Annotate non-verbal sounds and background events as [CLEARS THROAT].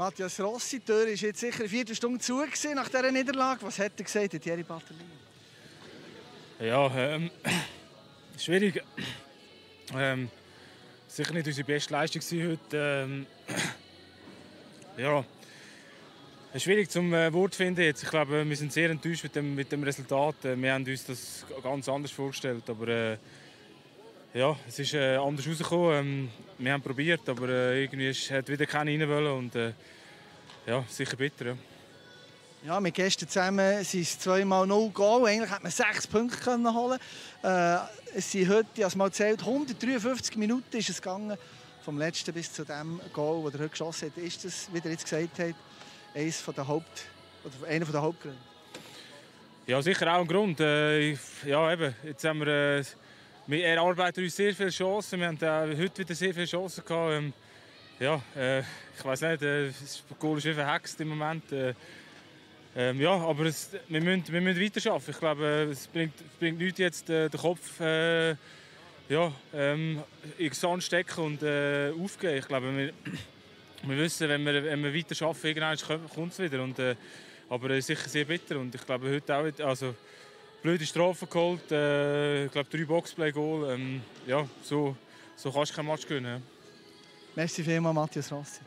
Matthias Rossi, die Tür ist jetzt sicher eine Viertelstunde zu nach dieser Niederlage. Was hat er gesagt, Thierry Bartolini? Ja, ähm, [CLEARS THROAT] schwierig. Ähm, sicher nicht unsere beste Leistung heute. Ähm, [CLEARS THROAT] ja, schwierig zum äh, Wort finden jetzt. Ich glaube, wir sind sehr enttäuscht mit dem, mit dem Resultat. Äh, wir haben uns das ganz anders vorgestellt, aber äh, ja, es ist äh, anders rausgekommen. Ähm, wir haben probiert, aber äh, irgendwie ist, hat wieder keiner rein wollen und äh, ja, sicher bitter. Ja. Ja, mit gestern zusammen sind es zweimal 0 Goal. Eigentlich hätte man sechs Punkte können holen äh, Es sind heute, ich habe mal gezählt, 153 Minuten ist es gegangen, vom letzten bis zu dem Goal, das er heute geschossen hat. Ist das, wie er jetzt gesagt hat, eines der Haupt, oder einer der Hauptgründe? Ja, sicher auch ein Grund. Äh, ja, eben, jetzt haben wir, äh, wir erarbeiten uns sehr viele Chancen. Wir haben heute wieder sehr viele Chancen gehabt. Ähm, ja, äh, ich weiß nicht, äh, das Goal ist verhext im Moment. Äh, ähm, ja, aber es, wir, müssen, wir müssen weiterarbeiten. Ich glaube, es bringt, bringt nichts jetzt den Kopf äh, ja, ähm, in den Sand stecken und äh, aufgeben. Ich glaube, wir, wir wissen, wenn wir, wenn wir weiter arbeiten, irgendwann kommt es wieder. Und, äh, aber es ist sicher sehr bitter und ich glaube heute auch, also blöde Strafe geholt, äh, ich glaube drei Boxplay-Goal. Ähm, ja, so, so kannst du kein Match gewinnen. Merci vielmals, Matthias Rossi.